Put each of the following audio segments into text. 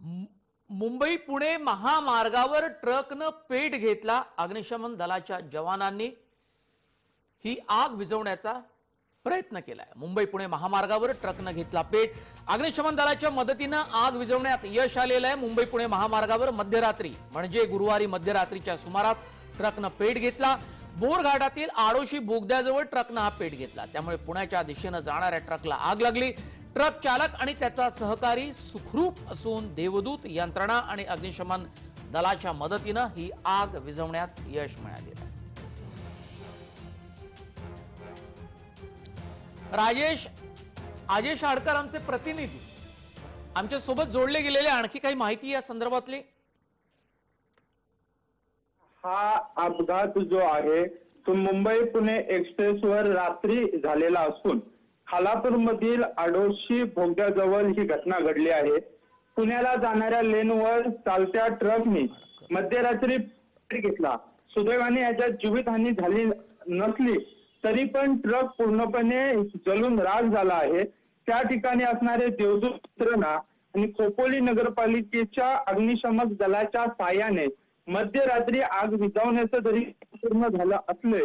मुंबई पुणे महामार्गावर ट्रकनं पेट घेतला अग्निशमन दलाच्या जवानांनी. ही आग विझवण्याचा प्रयत्न केलाय. मुंबई पुणे महामार्गावर ट्रकनं घेतला पेट. अग्निशमन दलाच्या मदतीनं आग विझवण्यात यश आलेलं आहे. मुंबई पुणे महामार्गावर मध्यरात्री म्हणजे गुरुवारी मध्यरात्रीच्या सुमारास ट्रकनं पेट घेतला. बोरघाटातील आडोशी बोगद्याजवळ ट्रकनं हा पेट घेतला. त्यामुळे पुण्याच्या दिशेनं जाणाऱ्या ट्रकला आग लागली. ट्रक चालक आणि त्याचा सहकारी सुखरूप असून देवदूत यंत्रणा आणि अग्निशमन दलाच्या मदतीनं ही आग विझवण्यात यश मिळालेलं आहे राजेश आजेश आडकर आमचे प्रतिनिधी. आमच्यासोबत जोडले गेलेले आणखी काही माहिती या संदर्भातली? हा अपघात जो आहे तो मुंबई पुणे एक्सप्रेसवर रात्री झालेला असून खालापूर मधील आडोशी भोगद्याजवळ ही घटना घडली आहे. पुण्याला जाणाऱ्या लेनवर चालत्या ट्रकने मध्यरात्री घेतला. सुदैवाने याच्यात जीवितहानी झाली नसली तरी पण ट्रक पूर्णपणे जलून राग झाला आहे. त्या ठिकाणी असणारे देवदूत यंत्रणा आणि खोपोली नगरपालिकेच्या अग्निशमक दलाच्या साहाय्याने मध्यरात्री आग विझवण्याचं जरी पूर्ण झालं असले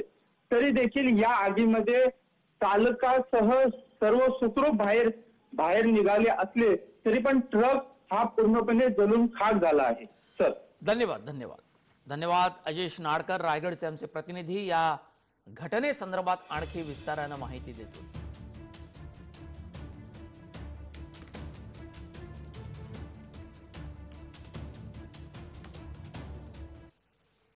तरी देखील या आगीमध्ये चालकासह सर्व सुखरूप बाहेर बाहेर निघाले असले तरी पण ट्रक हा पूर्णपणे जलून खाक झाला आहे. सर. धन्यवाद धन्यवाद. धन्यवाद अजेश नाडकर रायगडचे आमचे प्रतिनिधी. या घटनेसंदर्भात आणखी विस्तारानं माहिती देतो.